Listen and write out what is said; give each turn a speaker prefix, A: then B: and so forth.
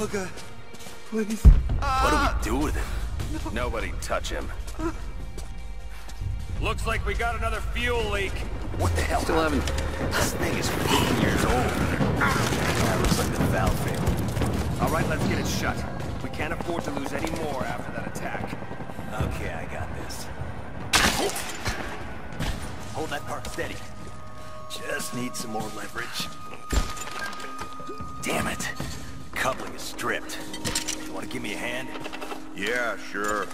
A: Oh god. Please.
B: What do we do with him?
C: Nobody touch him. Looks like we got another fuel leak.
B: What the hell?
D: Still haven't.
B: This thing is 50 years old. Ah, that looks like the valve failed.
C: All right, let's get it shut. We can't afford to lose any more after that attack.
B: Okay, I got this. Hold that part steady. Just need some more leverage. Damn it. Stripped. You want to give me a hand?
E: Yeah, sure.